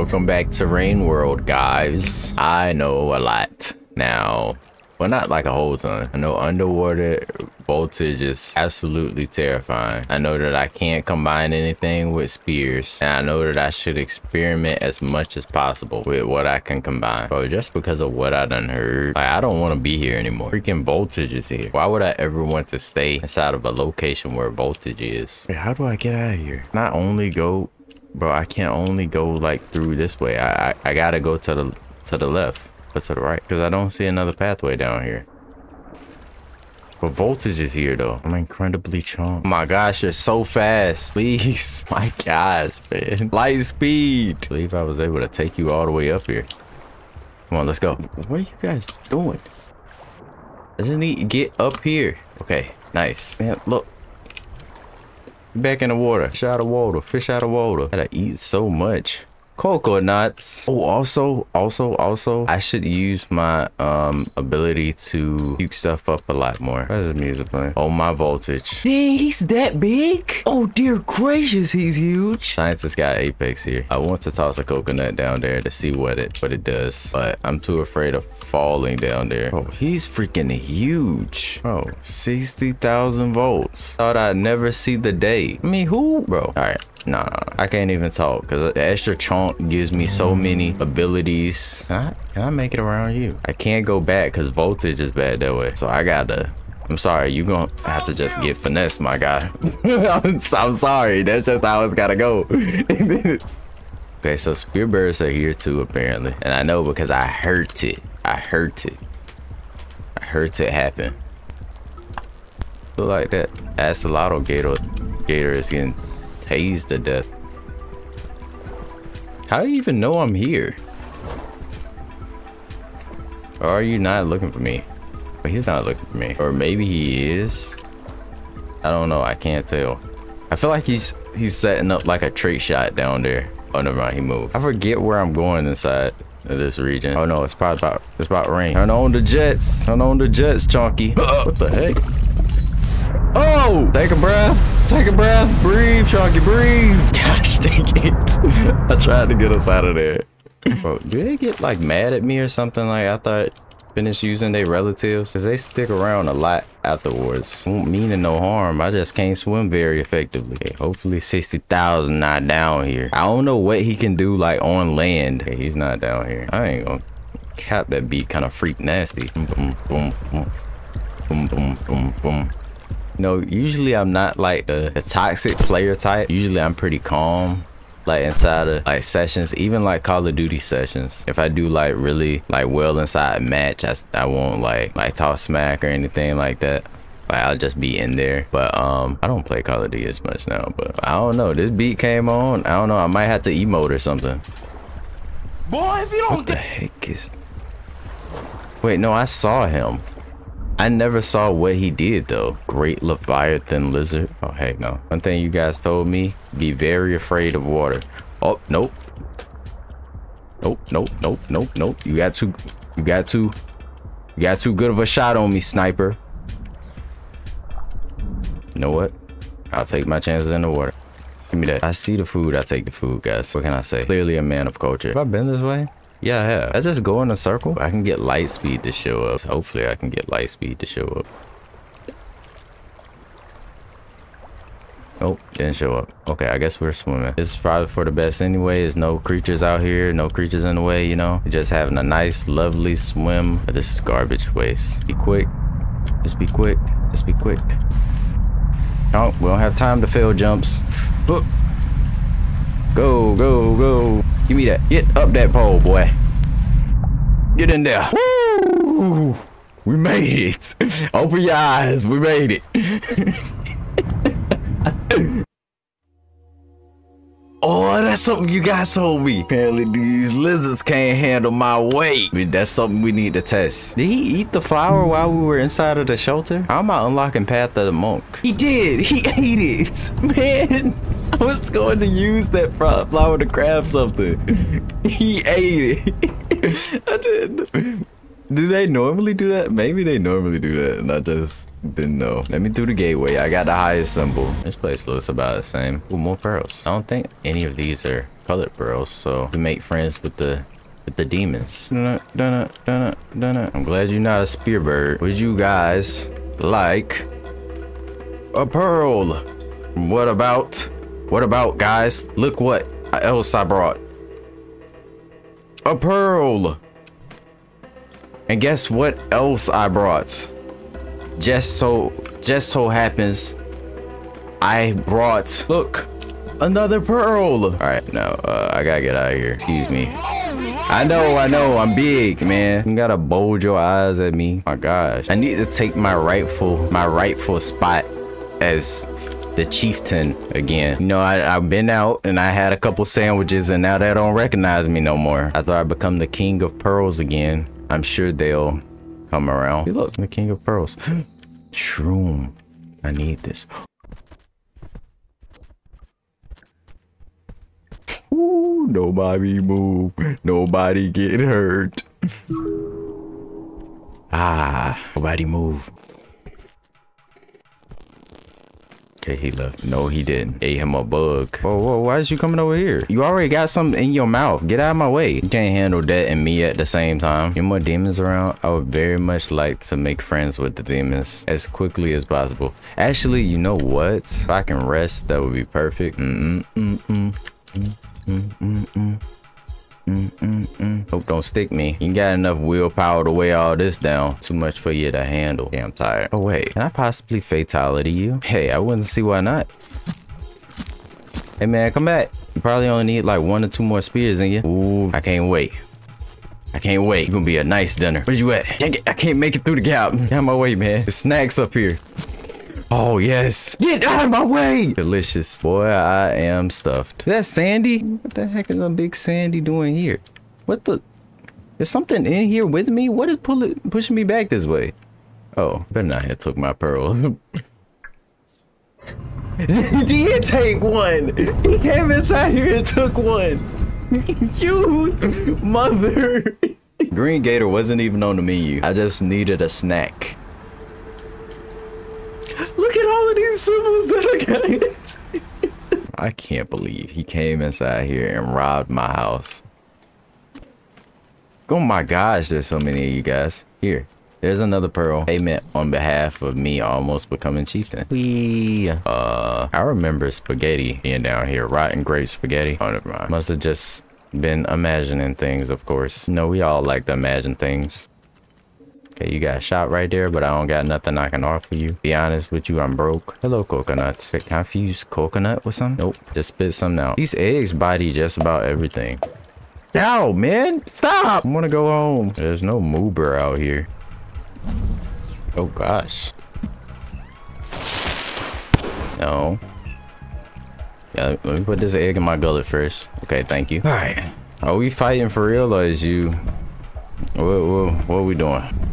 Welcome back to Rain World, guys. I know a lot now. Well, not like a whole ton. I know underwater voltage is absolutely terrifying. I know that I can't combine anything with spears. And I know that I should experiment as much as possible with what I can combine. Bro, just because of what I done heard, like, I don't want to be here anymore. Freaking voltage is here. Why would I ever want to stay inside of a location where voltage is? Wait, how do I get out of here? Not only go bro i can't only go like through this way. I i, I gotta go to the to the left but to the right because i don't see another pathway down here. But voltage is here though. I'm incredibly charmed. Oh my gosh you're so fast. Please. My gosh man. Light speed. I believe i was able to take you all the way up here. Come on let's go. What are you guys doing? Doesn't he get up here? Okay nice. Man look Back in the water. Fish out of water. Fish out of water. Gotta eat so much. Coconuts. Oh, also, also, also, I should use my um ability to keep stuff up a lot more. Why is the music playing? Oh, my voltage. Dang, he's that big? Oh, dear gracious, he's huge. Scientist got Apex here. I want to toss a coconut down there to see what it what it does, but I'm too afraid of falling down there. Oh, he's freaking huge. Oh, 60,000 volts. Thought I'd never see the day. I mean, who? Bro, all right. Nah, I can't even talk because the extra chunk gives me so many abilities. Can I, can I make it around you? I can't go back because voltage is bad that way. So I gotta I'm sorry, you gonna have to just get finesse, my guy. I'm, sorry, that's just how it's gotta go. okay, so spear spearbirds are here too, apparently. And I know because I heard it. I heard it. I heard it happen. Look like that axolotl gator, gator is getting tased to death. How do you even know I'm here? Or are you not looking for me? But he's not looking for me. Or maybe he is. I don't know. I can't tell. I feel like he's he's setting up like a trick shot down there. Oh, never mind. He moved. I forget where I'm going inside of this region. Oh no, it's probably about it's about rain. Turn on the jets. Turn on the jets, Chunky. Uh. what the heck? Oh! Take a breath. Take a breath. Breathe, Chunky. Breathe. Gosh dang it. I tried to get us out of there. Bro, do they get like mad at me or something? Like I thought finish using their relatives because they stick around a lot afterwards won't mean no harm i just can't swim very effectively okay, hopefully 60,000 not down here i don't know what he can do like on land okay, he's not down here i ain't gonna cap that beat kind of freak nasty Boom, boom boom boom boom boom boom boom you know usually i'm not like a, the toxic player type. Usually i'm pretty calm like inside of like sessions even like call of duty sessions. If i do like really like well inside a match i, I won't like like talk smack or anything like that. Like i'll just be in there. But um i don't play call of duty as much now but i don't know. This beat came on. I don't know. I might have to emote or something. Boy if you don't what the heck is wait no i saw him I never saw what he did though. Great Leviathan lizard. Oh hey, no. One thing you guys told me, be very afraid of water. Oh, nope. Nope, nope, nope, nope, nope. You got too, you got too, you got too good of a shot on me, sniper. You know what? I'll take my chances in the water. Give me that. I see the food, I take the food, guys. What can I say? Clearly a man of culture. Have I been this way? Yeah, have. I just go in a circle. I can get light speed to show up. Hopefully I can get light speed to show up. Oh, didn't show up. Okay, I guess we're swimming. It's probably for the best anyway. There's no creatures out here, no creatures in the way, you know. Just having a nice, lovely swim. But this is garbage waste. Be quick. Just be quick. Just be quick. Oh, we don't have time to fail jumps. Go, go, go. Give me that. Get up that pole, boy. Get in there. Woo! We made it. Open your eyes. We made it. oh, that's something you guys told me. Apparently these lizards can't handle my weight. That's something we need to test. Did he eat the flower while we were inside of the shelter? How am I unlocking Path of the Monk? He did. He ate it. Man. I was going to use that flower to grab something. He ate it. I didn't. Do they normally do that? Maybe they normally do that, and I just didn't know. Let me through the gateway. I got the highest symbol. This place looks about the same. Ooh, more pearls. I don't think any of these are colored pearls, so we make friends with the with the demons. Dun dun dun dun I'm glad you're not a spear bird. Would you guys like a pearl? What about? What about, guys? Look what else I brought. A pearl. And guess what else I brought? Just so, just so happens, I brought, look, another pearl. All right, now uh, I gotta get out of here. Excuse me. I know, I know, I'm big, man. You gotta bulge your eyes at me. My gosh, I need to take my rightful, my rightful spot as the chieftain again. You know, I, I've been out and I had a couple sandwiches and now they don't recognize me no more. I thought I'd become the king of pearls again. I'm sure they'll come around. Hey, look, the king of pearls. Shroom. I need this. Ooh, nobody move. Nobody get hurt. ah, nobody move. Okay, he left. No, he didn't. Ate him a bug. Whoa, whoa, why is you coming over here? You already got something in your mouth. Get out of my way. You can't handle that and me at the same time. Get more demons around. I would very much like to make friends with the demons as quickly as possible. Actually, you know what? If I can rest, that would be perfect. Mm -mm -mm -mm -mm -mm. Hope don't stick me. You got enough willpower to weigh all this down. Too much for you to handle. Yeah, I'm tired. Oh, wait. Can I possibly fatality you? Hey, I wouldn't see why not. Hey, man, come back. You probably only need like one or two more spears in you. Ooh, I can't wait. I can't wait. You're gonna be a nice dinner. Where you at? I can't make it through the gap. Get out my way, man. The snacks up here. Oh, yes. Get out of my way. Delicious. Boy, I am stuffed. Is that Sandy? What the heck is a big Sandy doing here? What the? Is something in here with me? What is pulling, pushing me back this way? Oh, better not have took my pearl. did take one. He came inside here and took one. you mother. Green Gator wasn't even on the menu. I just needed a snack. Look at all of these symbols that I got. I can't believe he came inside here and robbed my house. Oh my gosh, there's so many of you guys. Here, there's another pearl. Payment on behalf of me almost becoming chieftain. We, uh, I remember spaghetti being down here. Rotten grape spaghetti. Oh, never mind. Must have just been imagining things, of course. No, we all like to imagine things. Okay, you got a shot right there, but I don't got nothing I can offer you. Be honest with you, I'm broke. Hello, coconuts. Can I fuse coconut with some? Nope. Just spit some out. These eggs body just about everything. Ow, man. Stop. I want to go home. There's no moober out here. Oh, gosh. No. Yeah, let me put this egg in my gullet first. Okay, thank you. All right. Are we fighting for real or is you... What, what, what are we doing?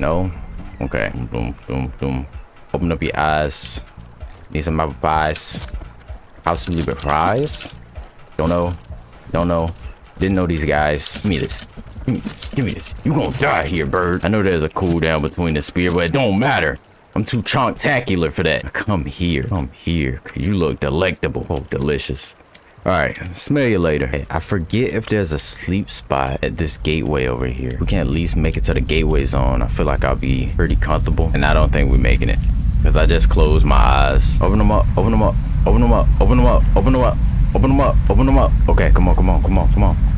No? Okay. Boom, boom, boom. Open up your eyes. Need some apple pies. Possibly fries? Don't know. Don't know. Didn't know these guys. Give me this. Give me this. Give me this. You gonna die here, bird. I know there's a cooldown between the spear, but it don't matter. I'm too chonktacular for that. Come here. Come here. You look delectable. Oh, delicious. All right, smell you later. I forget if there's a sleep spot at this gateway over here. We can at least make it to the gateway zone. I feel like I'll be pretty comfortable, and I don't think we're making it because I just closed my eyes. Open them up, open them up, open them up, open them up, open them up, open them up, open them up. Okay, come on, come on, come on, come on.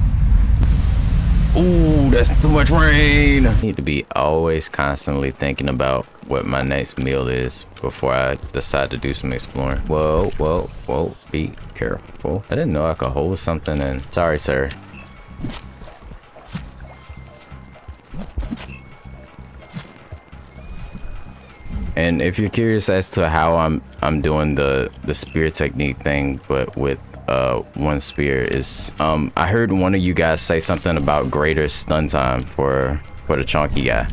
Ooh, that's too much rain. I need to be always constantly thinking about what my next meal is before I decide to do some exploring. Whoa, whoa, whoa, be careful. I didn't know I could hold something in. Sorry, sir. And if you're curious as to how I'm I'm doing the the spear technique thing, but with uh one spear is um I heard one of you guys say something about greater stun time for for the chunky guy.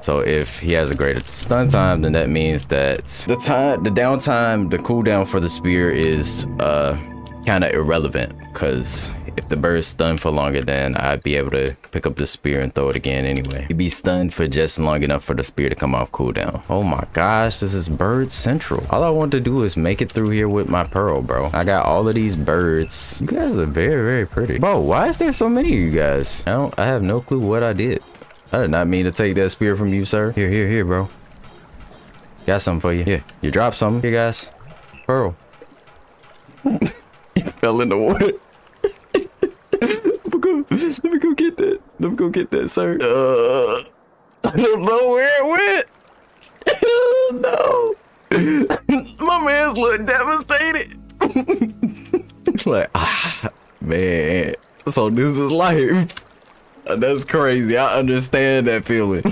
So if he has a greater stun time, then that means that the time, the downtime, the cooldown for the spear is uh, kind of irrelevant because if the bird's stunned for longer, then I'd be able to pick up the spear and throw it again anyway. He'd be stunned for just long enough for the spear to come off cooldown. Oh my gosh, this is bird central. All I want to do is make it through here with my pearl, bro. I got all of these birds. You guys are very, very pretty. Bro, why is there so many of you guys? I don't, I have no clue what I did. I did not mean to take that spear from you, sir. Here, here, here, bro. Got something for you. Here, you dropped something. Here, guys. Pearl. he fell in the water. Let, me go, let me go get that. Let me go get that, sir. Uh, I don't know where it went. no. My man's look devastated. like, ah, man. So this is life. That's crazy. I understand that feeling.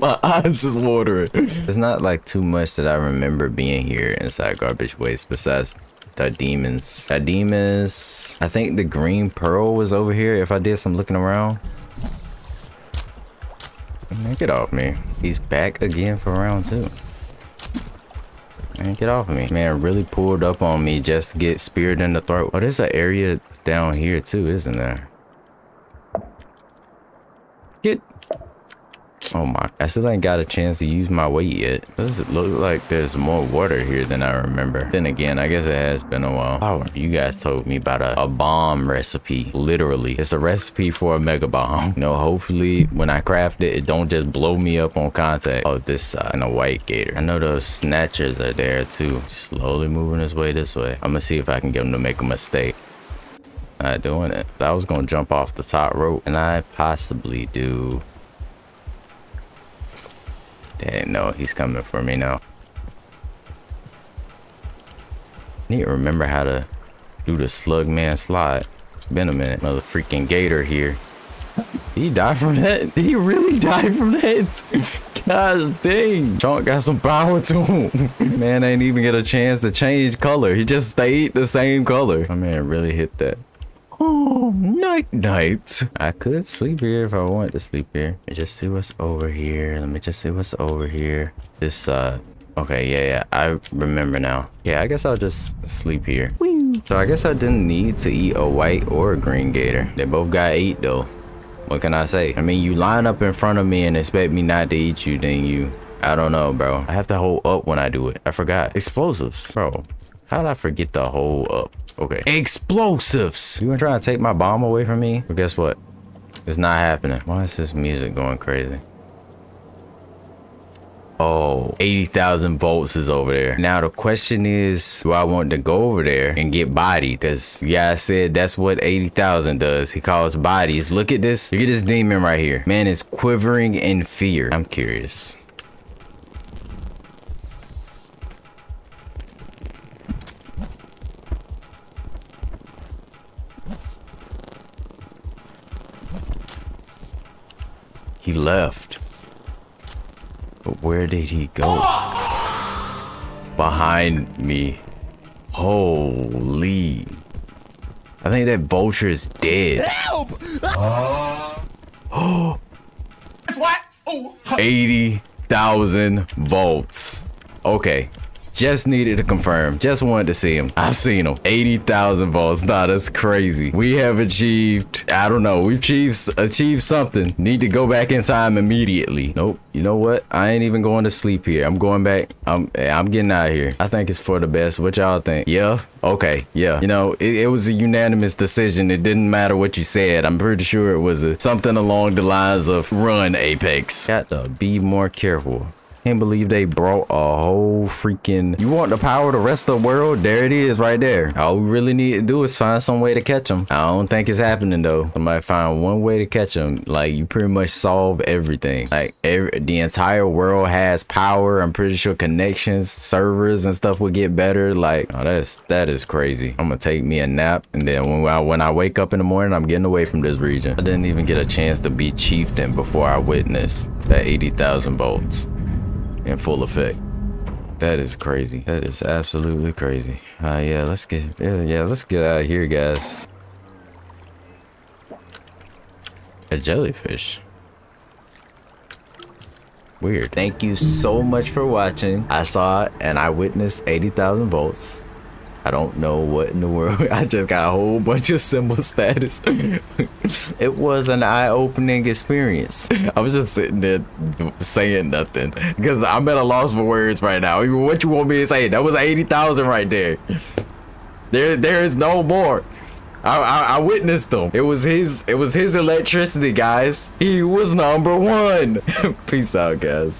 My eyes is watering. It's not like too much that I remember being here inside Garbage Waste besides the demons. The demons. I think the green pearl was over here if I did some looking around. Man, get off me. He's back again for round two. Man, get off of me. Man, really pulled up on me just to get speared in the throat. Oh, there's an area down here too, isn't there? Get. Oh my, I still ain't got a chance to use my weight yet. Does it look like there's more water here than I remember? Then again, I guess it has been a while. Oh, you guys told me about a, a bomb recipe. Literally, it's a recipe for a mega bomb. You know, hopefully when I craft it, it don't just blow me up on contact. Oh, this side and a white gator. I know those snatchers are there too. Slowly moving his way this way. I'm gonna see if I can get him to make a mistake. Not doing it. I was gonna jump off the top rope and I possibly do Dang, no, he's coming for me now. Need to remember how to do the slug man slide. It's been a minute. Another freaking gator here. Did he die from that? Did he really die from that? Gosh dang. Chunk got some power to him. Man ain't even get a chance to change color. He just stayed the same color. My man really hit that. Night night. I could sleep here if I want to sleep here. Let me just see what's over here. Let me just see what's over here. This, uh, okay, yeah, yeah, I remember now. Yeah, I guess I'll just sleep here. Whee. So I guess I didn't need to eat a white or a green gator. They both got ate though. What can I say? I mean, you line up in front of me and expect me not to eat you, then you, I don't know, bro. I have to hold up when I do it. I forgot. Explosives, bro. How did I forget the whole up? Okay. Explosives. You gonna try to take my bomb away from me? But guess what? It's not happening. Why is this music going crazy? Oh, 80,000 volts is over there. Now the question is, do I want to go over there and get bodied? Because yeah, I said that's what 80,000 does. He calls bodies. Look at this. Look at this demon right here. Man is quivering in fear. I'm curious. He left. But where did he go? Behind me. Holy. I think that vulture is dead. Help! Oh. what? 80,000 volts. Okay. Just needed to confirm. Just wanted to see him. I've seen him. 80,000 volts. Nah, that's crazy. We have achieved, I don't know. We've achieved, achieved something. Need to go back in time immediately. Nope. You know what? I ain't even going to sleep here. I'm going back. I'm, I'm getting out of here. I think it's for the best. What y'all think? Yeah? Okay. Yeah. You know, it, it, was a unanimous decision. It didn't matter what you said. I'm pretty sure it was a, something along the lines of run Apex. Got to be more careful. Can't believe they brought a whole freaking... You want the power the rest of the world? There it is right there. All we really need to do is find some way to catch them. I don't think it's happening though. Somebody find one way to catch them. Like you pretty much solve everything. Like every, the entire world has power. I'm pretty sure connections, servers and stuff will get better. Like oh, that's that is crazy. I'm gonna take me a nap and then when I, when I wake up in the morning, I'm getting away from this region. I didn't even get a chance to be chieftain before I witnessed that 80,000 volts in full effect. That is crazy. That is absolutely crazy. Uh, yeah, let's get, yeah, yeah, let's get out of here, guys. A jellyfish. Weird. Thank you so much for watching. I saw and I witnessed 80,000 volts. I don't know what in the world. I just got a whole bunch of symbol status. it was an eye-opening experience. I was just sitting there saying nothing because I'm at a loss for words right now. What you want me to say? That was 80,000 right there. There, there is no more. I, I, I witnessed them. It was his. It was his electricity, guys. He was number one. Peace out, guys.